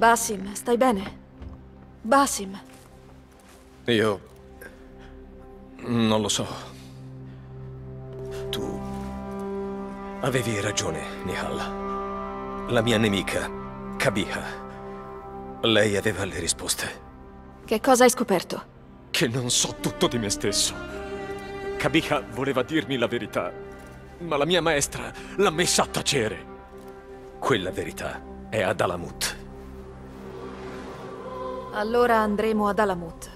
Basim, stai bene? Basim. Io... non lo so. Tu... avevi ragione, Nihal. La mia nemica, Kabiha. Lei aveva le risposte. Che cosa hai scoperto? Che non so tutto di me stesso. Kabiha voleva dirmi la verità, ma la mia maestra l'ha messa a tacere. Quella verità è ad Alamut. Allora andremo ad Alamut.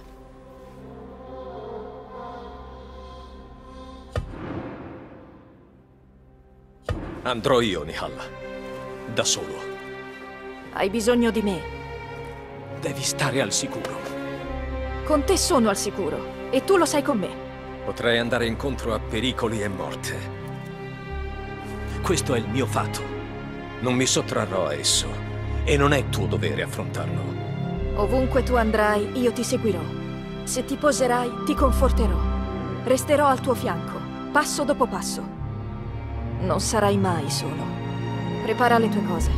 Andrò io, Nihal. Da solo. Hai bisogno di me. Devi stare al sicuro. Con te sono al sicuro. E tu lo sai con me. Potrei andare incontro a pericoli e morte. Questo è il mio fatto. Non mi sottrarrò a esso. E non è tuo dovere affrontarlo. Ovunque tu andrai, io ti seguirò. Se ti poserai, ti conforterò. Resterò al tuo fianco, passo dopo passo. Non sarai mai solo. Prepara le tue cose.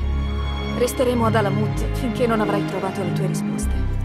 Resteremo ad Alamut finché non avrai trovato le tue risposte.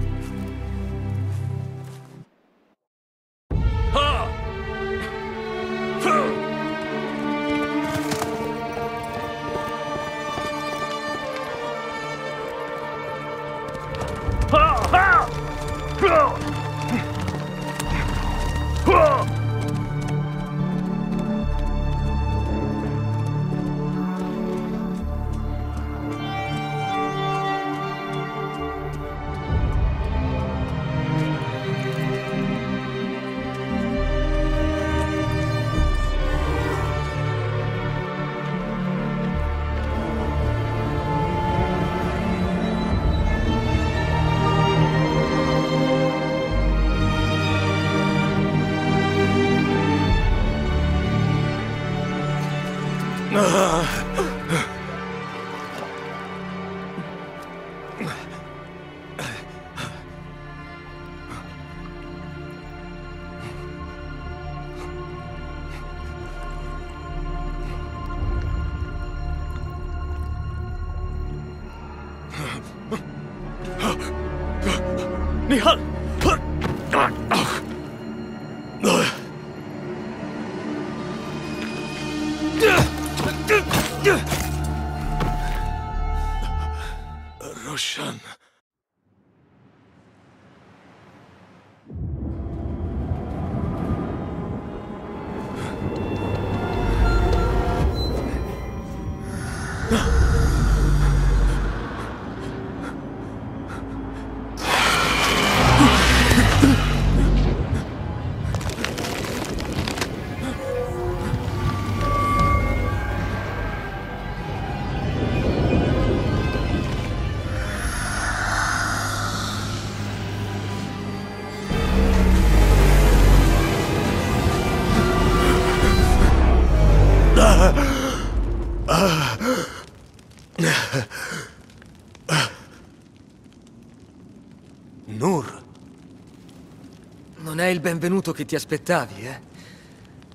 Benvenuto che ti aspettavi, eh?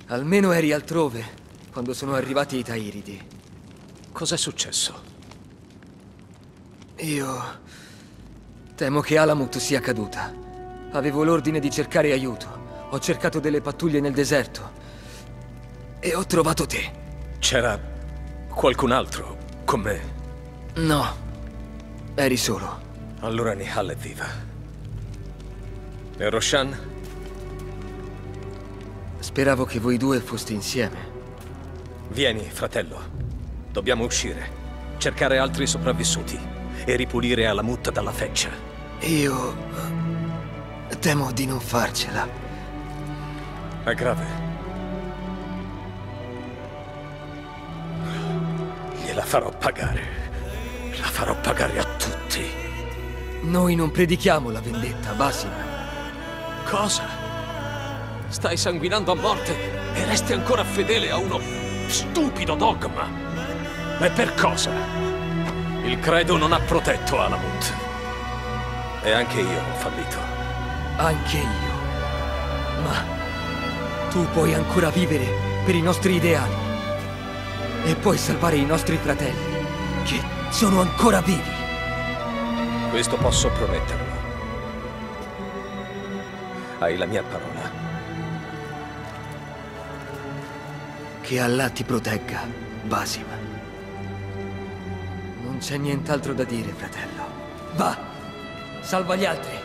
Almeno eri altrove, quando sono arrivati i Tairidi. cos'è successo? Io... Temo che Alamut sia caduta. Avevo l'ordine di cercare aiuto. Ho cercato delle pattuglie nel deserto. E ho trovato te. C'era qualcun altro con me. No. Eri solo. Allora Nihal è viva. E Roshan? Speravo che voi due foste insieme. Vieni, fratello. Dobbiamo uscire. Cercare altri sopravvissuti. E ripulire Alamut dalla feccia. Io... Temo di non farcela. È grave. Gliela farò pagare. La farò pagare a tutti. Noi non predichiamo la vendetta, Basim. Cosa? Stai sanguinando a morte e resti ancora fedele a uno stupido dogma. E per cosa? Il credo non ha protetto Alamut. E anche io ho fallito. Anche io. Ma tu puoi ancora vivere per i nostri ideali. E puoi salvare i nostri fratelli, che sono ancora vivi. Questo posso prometterlo. Hai la mia parola. Che Allah ti protegga, Basim. Non c'è nient'altro da dire, fratello. Va! Salva gli altri!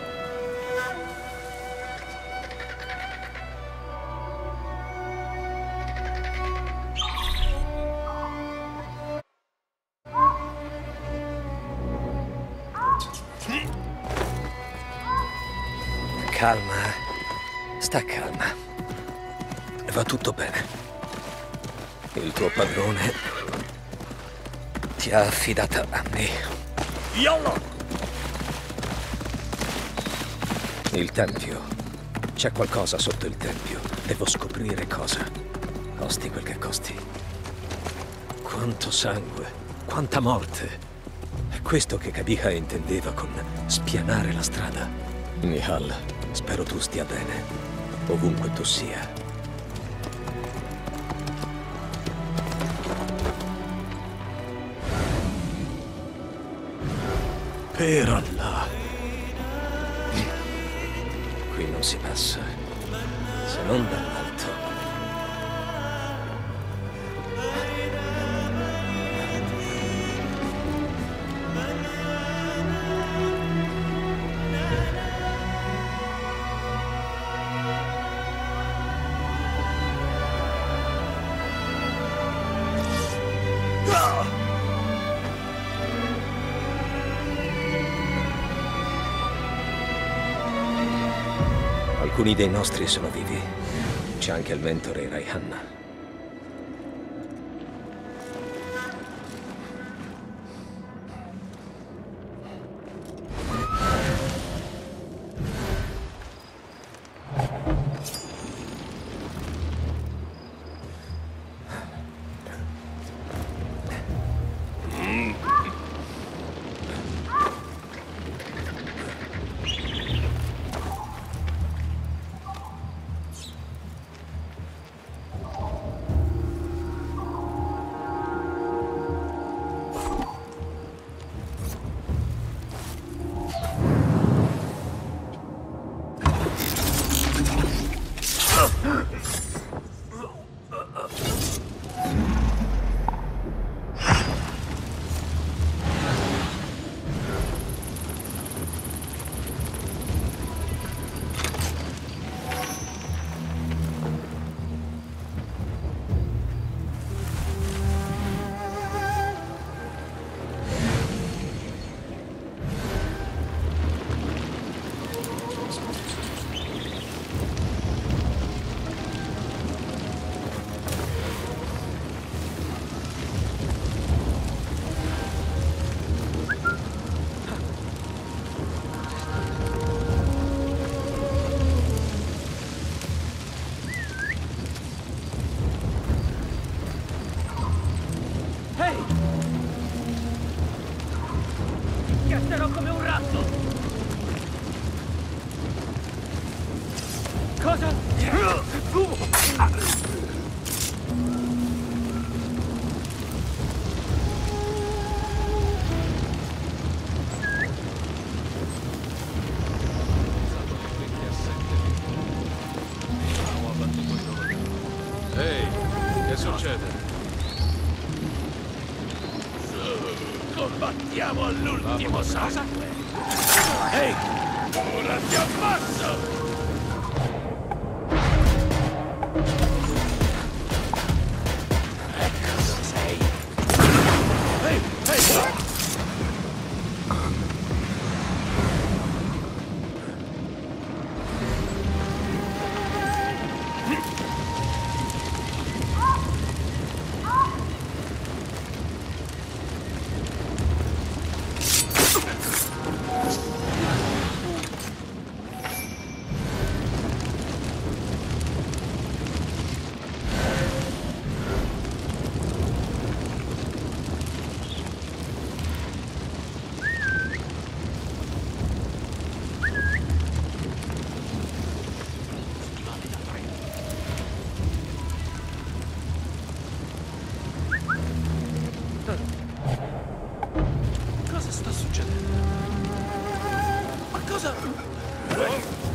Calma, sta calma. Va tutto bene. Il tuo padrone ti ha affidata a me. Yalla! Il tempio. C'è qualcosa sotto il tempio. Devo scoprire cosa. Costi quel che costi. Quanto sangue, quanta morte. È questo che Kabiha intendeva con spianare la strada. Nihal, spero tu stia bene, ovunque tu sia. Per Allah. Qui non si passa, se non dall'alto. Alcuni dei nostri sono vivi. C'è anche il mentore Raihanna. Che succede? Combattiamo all'ultimo sangue! Ehi! Ora ti ammazzo! Whoa.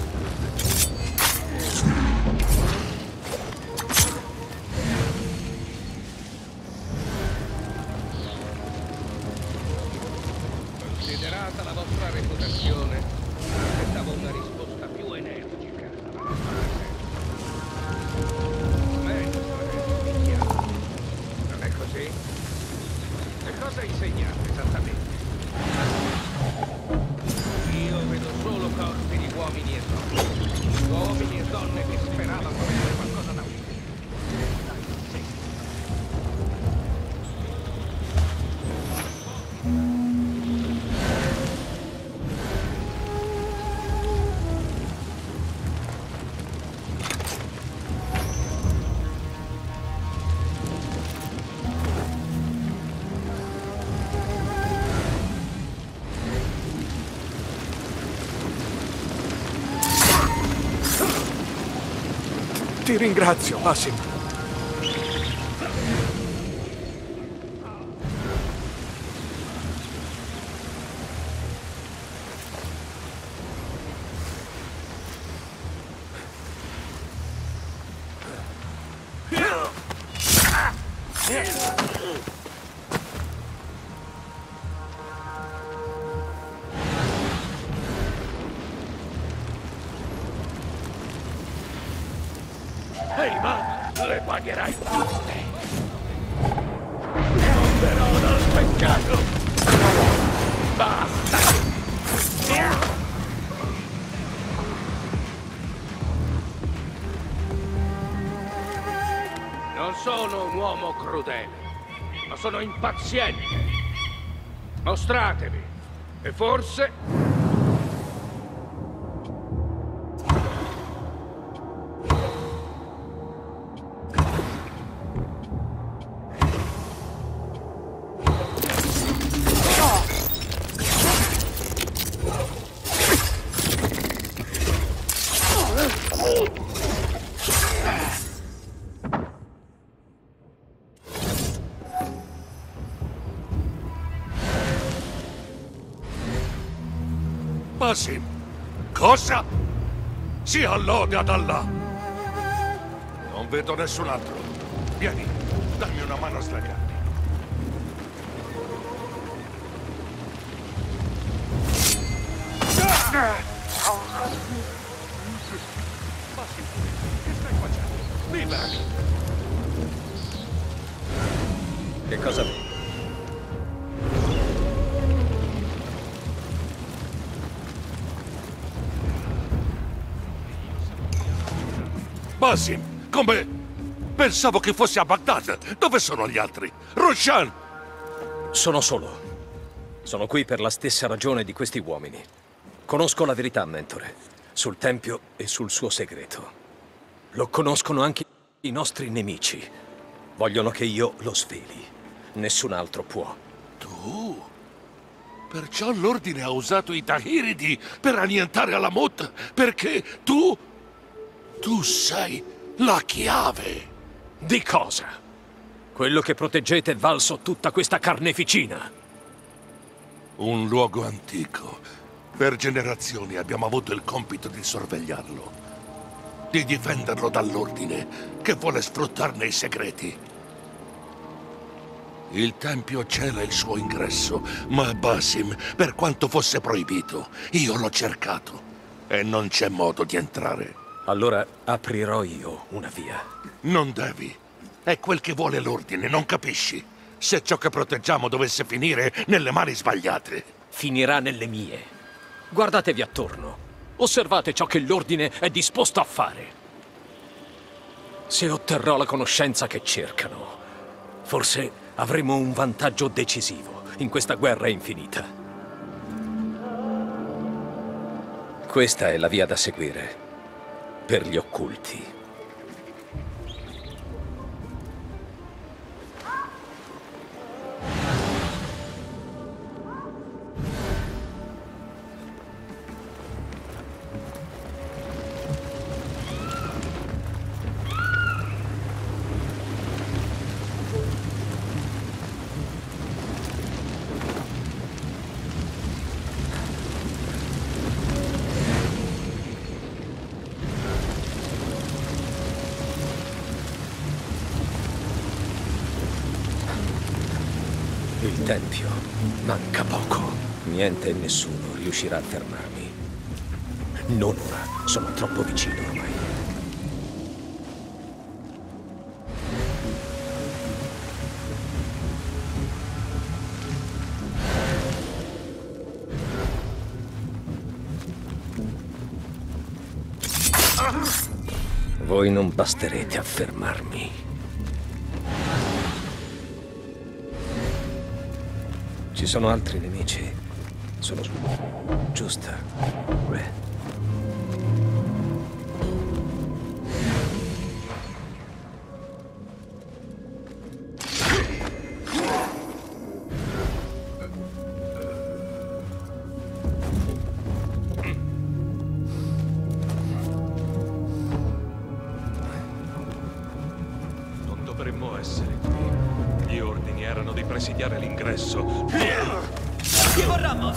Ringrazio, Basim. Crudele, ma sono impaziente. Mostratevi e forse Basim, cosa? Sia lode ad Allah! Non vedo nessun altro. Vieni, dammi una mano a slagarti. Basim, che stai facendo? Liberami! Che cosa vedi? Basim, come... Pensavo che fossi a Baghdad. Dove sono gli altri? Roshan! Sono solo. Sono qui per la stessa ragione di questi uomini. Conosco la verità, mentore, sul Tempio e sul suo segreto. Lo conoscono anche i nostri nemici. Vogliono che io lo sveli. Nessun altro può. Tu? Perciò l'ordine ha usato i Tahiridi per annientare Alamut? Perché tu... Tu sei la chiave. Di cosa? Quello che proteggete è valso tutta questa carneficina. Un luogo antico. Per generazioni abbiamo avuto il compito di sorvegliarlo. Di difenderlo dall'ordine che vuole sfruttarne i segreti. Il tempio cela il suo ingresso, ma Basim, per quanto fosse proibito, io l'ho cercato e non c'è modo di entrare. Allora aprirò io una via. Non devi. È quel che vuole l'ordine, non capisci? Se ciò che proteggiamo dovesse finire nelle mani sbagliate. Finirà nelle mie. Guardatevi attorno. Osservate ciò che l'ordine è disposto a fare. Se otterrò la conoscenza che cercano, forse avremo un vantaggio decisivo in questa guerra infinita. Questa è la via da seguire per gli occulti. Tempio. Manca poco. Niente e nessuno riuscirà a fermarmi. Non ora. Sono troppo vicino ormai. Voi non basterete a fermarmi. Ci sono altri nemici. Sono giusta. Beh. Presidiare l'ingresso. Chi vorremmo?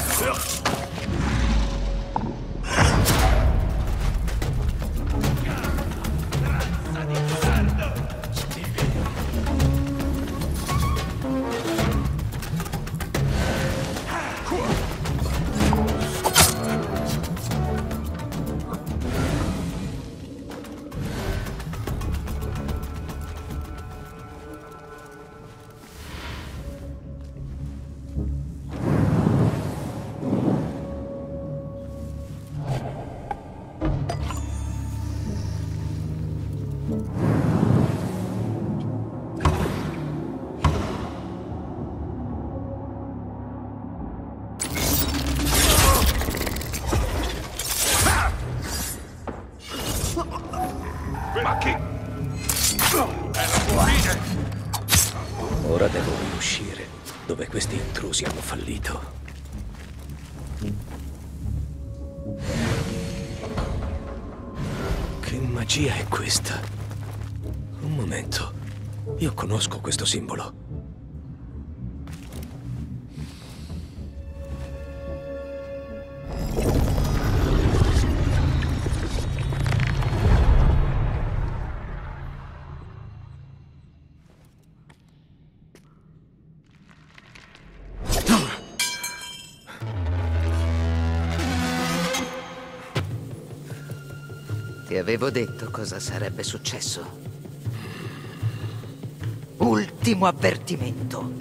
Ora devo riuscire dove questi intrusi hanno fallito. Che magia è questa? Un momento. Io conosco questo simbolo. Avevo detto cosa sarebbe successo. Ultimo avvertimento.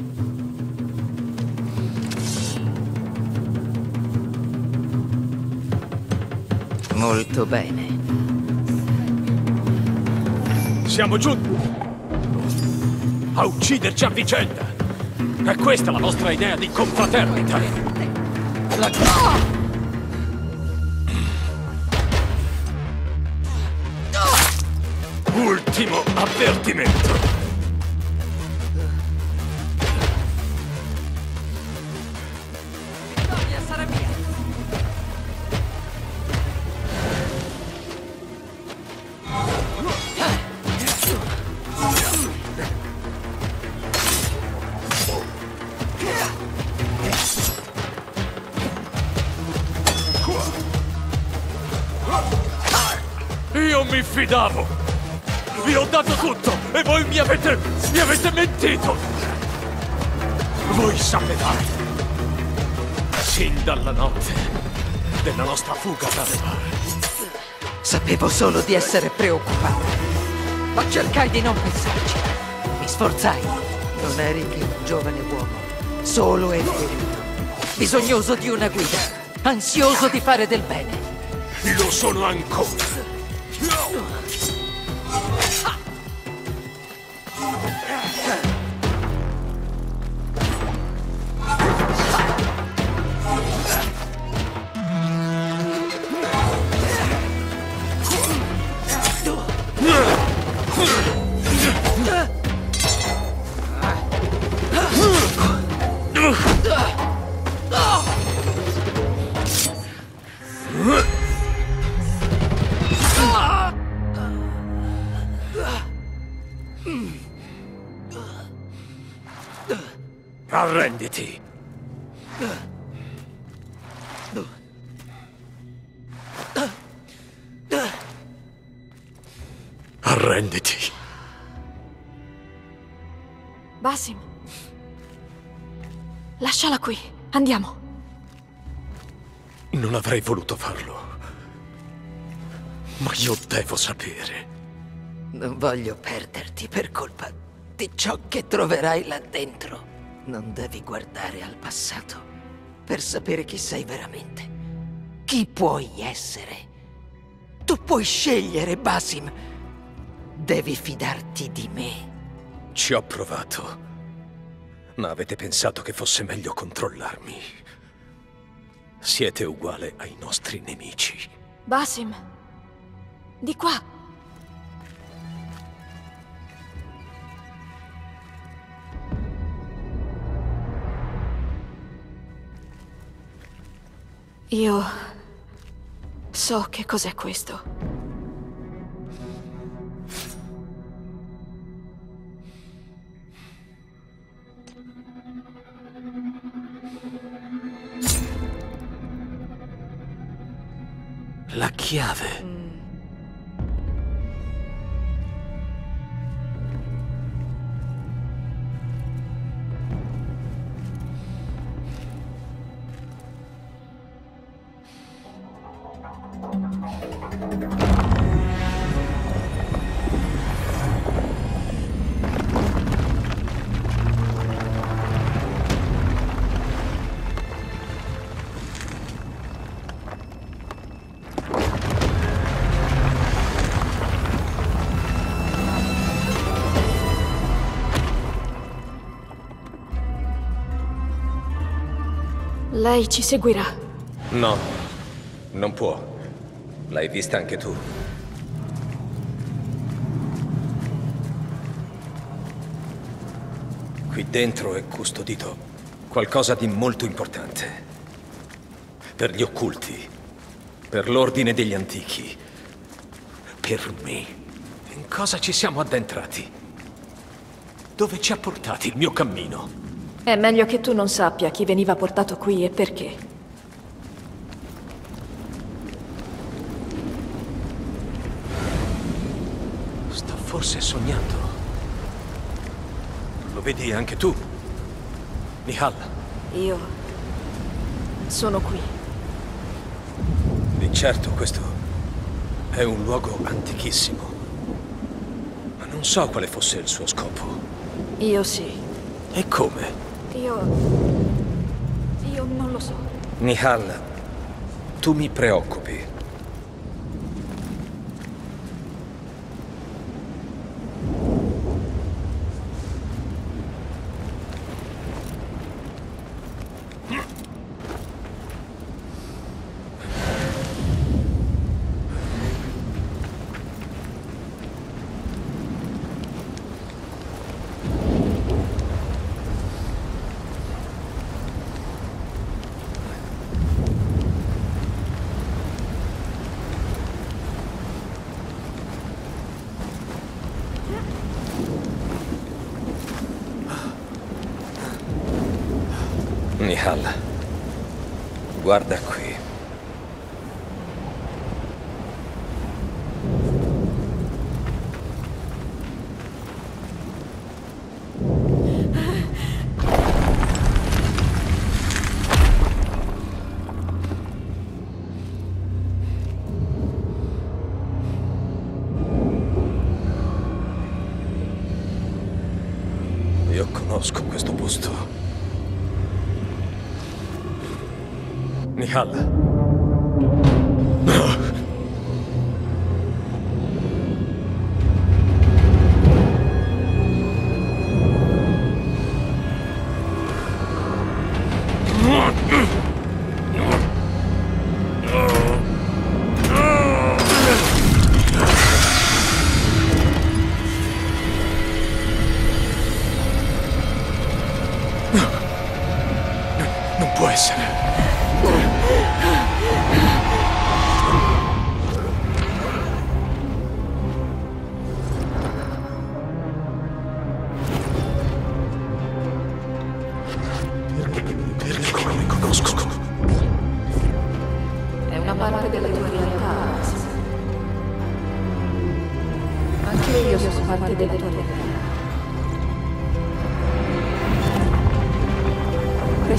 Molto bene. Siamo giunti a ucciderci a vicenda. È questa la nostra idea di confraternita. Ultimo avvertimento. Io mi fidavo. Dato tutto e voi mi avete... mi avete mentito. Voi sapevate. Sin dalla notte della nostra fuga da Devar. Sapevo solo di essere preoccupato. Ma cercai di non pensarci. Mi sforzai. Non eri che un giovane uomo, solo e ferito. Bisognoso di una guida. Ansioso di fare del bene. Lo sono ancora. Arrenditi. Arrenditi. Basim. Lasciala qui. Andiamo. Non avrei voluto farlo. Ma io devo sapere. Non voglio perderti per colpa di ciò che troverai là dentro. Non devi guardare al passato per sapere chi sei veramente. Chi puoi essere. Tu puoi scegliere, Basim. Devi fidarti di me. Ci ho provato. Ma avete pensato che fosse meglio controllarmi. Siete uguale ai nostri nemici. Basim. Di qua. Io so che cos'è questo. La chiave. Lei ci seguirà. No, non può. L'hai vista anche tu. Qui dentro è custodito qualcosa di molto importante. Per gli occulti, per l'ordine degli antichi, per me. In cosa ci siamo addentrati? Dove ci ha portati il mio cammino? È meglio che tu non sappia chi veniva portato qui e perché. Sto forse sognando. Lo vedi anche tu? Nihal, Io sono qui. di certo questo è un luogo antichissimo. Ma non so quale fosse il suo scopo. Io sì. E come? Io... Io non lo so. Nihal, tu mi preoccupi. Nihal, guarda qui. Io conosco questo posto. Nihal.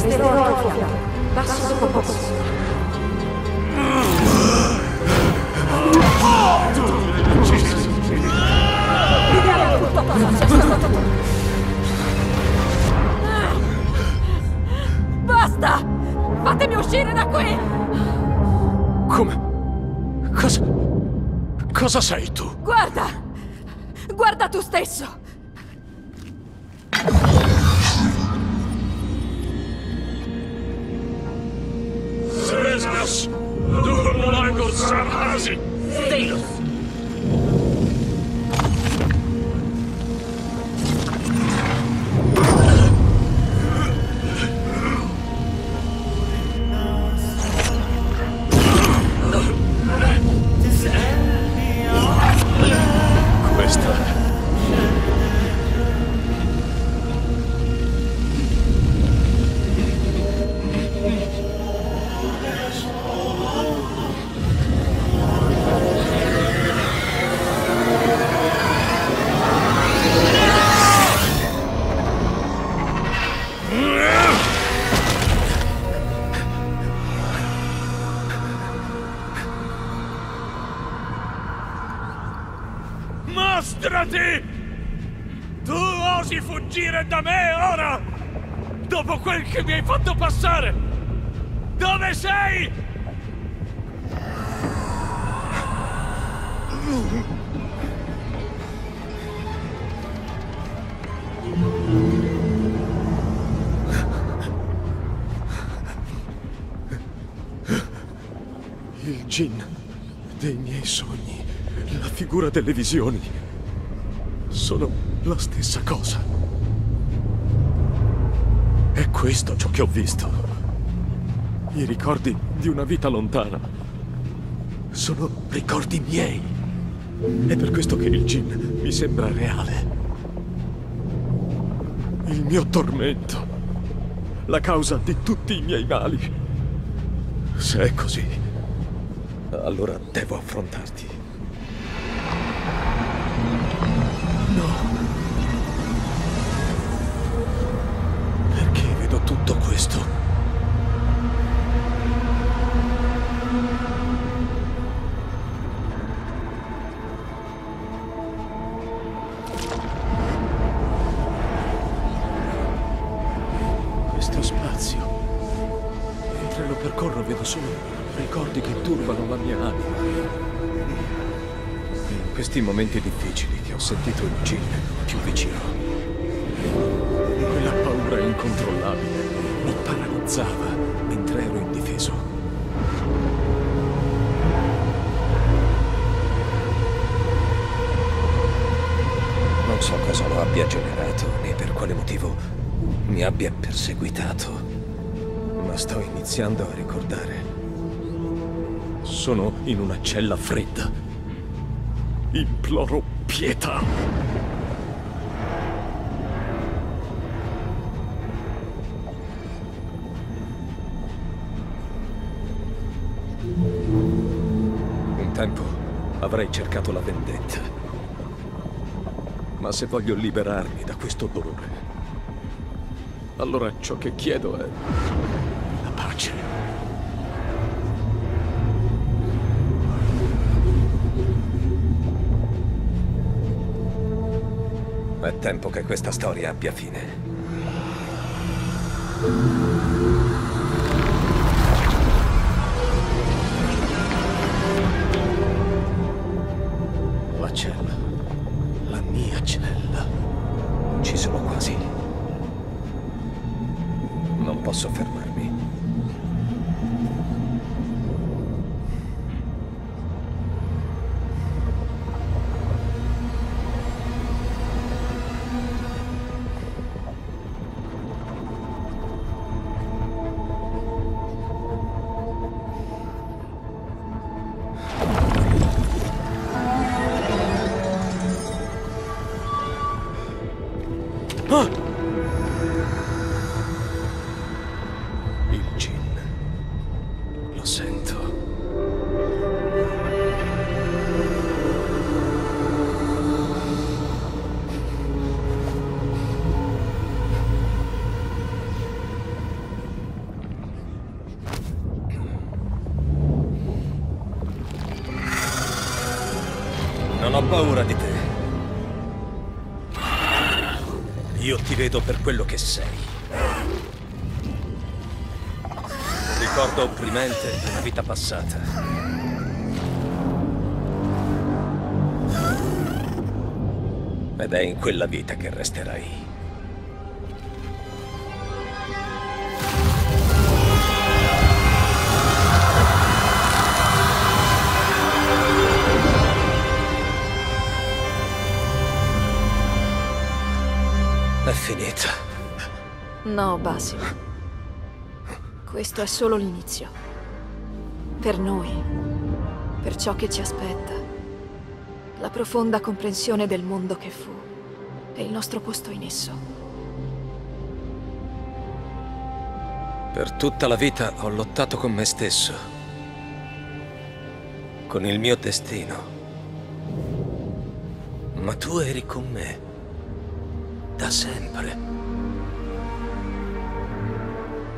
Resterò al tuo fianco, passo dopo passo. Basta! Fatemi uscire da qui! Come? Cosa? Cosa sei tu? Guarda! Guarda tu stesso! us! The Lagos has it! They fuggire da me ora? Dopo quel che mi hai fatto passare? Dove sei? Il gin dei miei sogni, la figura delle visioni, sono la stessa cosa. È questo ciò che ho visto. I ricordi di una vita lontana sono ricordi miei. È per questo che il gin mi sembra reale. Il mio tormento, la causa di tutti i miei mali. Se è così, allora devo affrontarti. Tutto questo? Questo spazio. Mentre lo percorro vedo solo ricordi che turbano la mia anima. È in questi momenti difficili che ho sentito il gin più vicino. Quella paura incontrollabile paralizzava mentre ero indifeso. Non so cosa lo abbia generato né per quale motivo mi abbia perseguitato, ma sto iniziando a ricordare. Sono in una cella fredda. Imploro pietà. Avrei cercato la vendetta. Ma se voglio liberarmi da questo dolore, allora ciò che chiedo è la pace. È tempo che questa storia abbia fine. Il passata. Ed è in quella vita che resterai. È finita. No, Basim. Questo è solo l'inizio. Per noi, per ciò che ci aspetta, la profonda comprensione del mondo che fu e il nostro posto in esso. Per tutta la vita ho lottato con me stesso, con il mio destino. Ma tu eri con me, da sempre.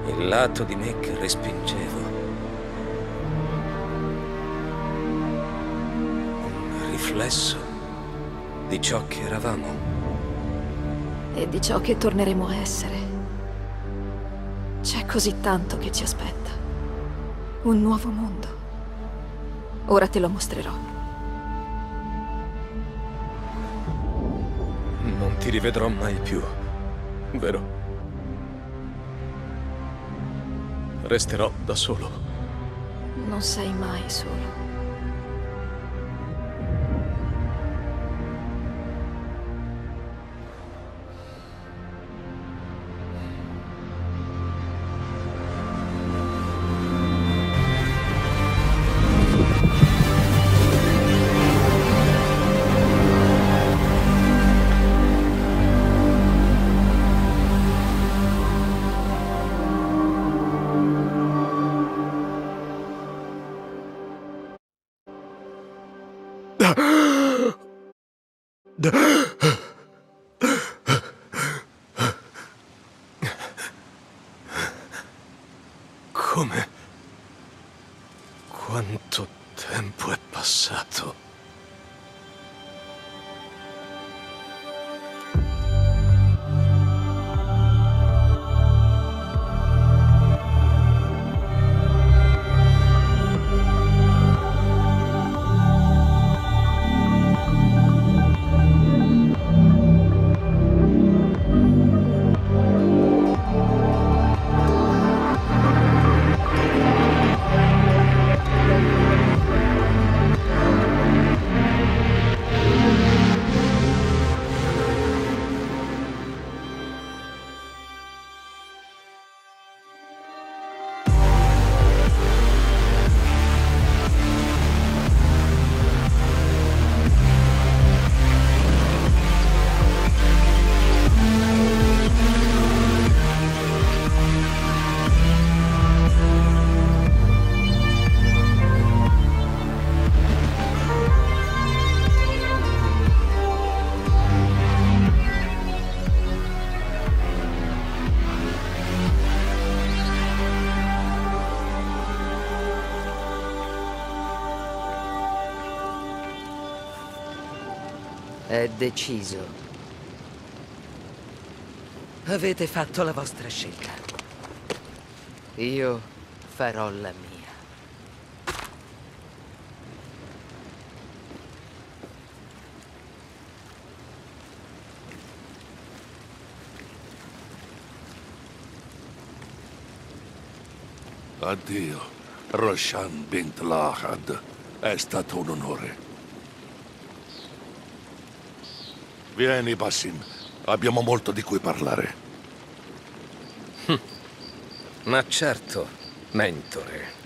Il lato di me che respingevo. Riflesso di ciò che eravamo. E di ciò che torneremo a essere. C'è così tanto che ci aspetta. Un nuovo mondo. Ora te lo mostrerò. Non ti rivedrò mai più, vero? Resterò da solo. Non sei mai solo. Come? È deciso. Avete fatto la vostra scelta. Io farò la mia. Addio, Roshan Bint Lahad. È stato un onore. Vieni, Bassim. Abbiamo molto di cui parlare. Ma certo, mentore.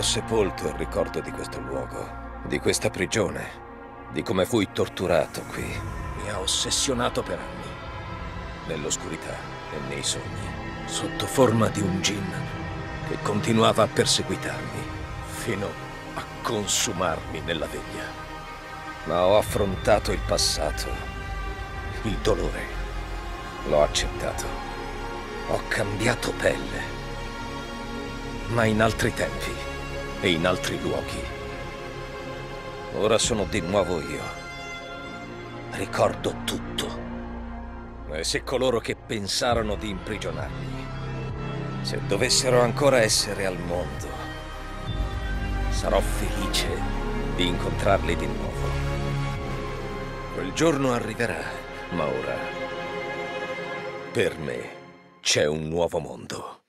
Avevo sepolto il ricordo di questo luogo, di questa prigione, di come fui torturato qui. Mi ha ossessionato per anni, nell'oscurità e nei sogni, sotto forma di un gin che continuava a perseguitarmi fino a consumarmi nella veglia. Ma ho affrontato il passato, il dolore. L'ho accettato. Ho cambiato pelle ma in altri tempi e in altri luoghi. Ora sono di nuovo io. Ricordo tutto. E se coloro che pensarono di imprigionarmi, se dovessero ancora essere al mondo, sarò felice di incontrarli di nuovo. Quel giorno arriverà, ma ora, per me, c'è un nuovo mondo.